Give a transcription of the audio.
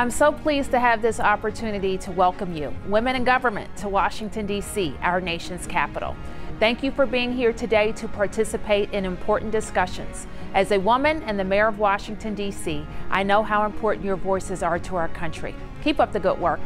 I'm so pleased to have this opportunity to welcome you, women in government, to Washington, D.C., our nation's capital. Thank you for being here today to participate in important discussions. As a woman and the mayor of Washington, D.C., I know how important your voices are to our country. Keep up the good work.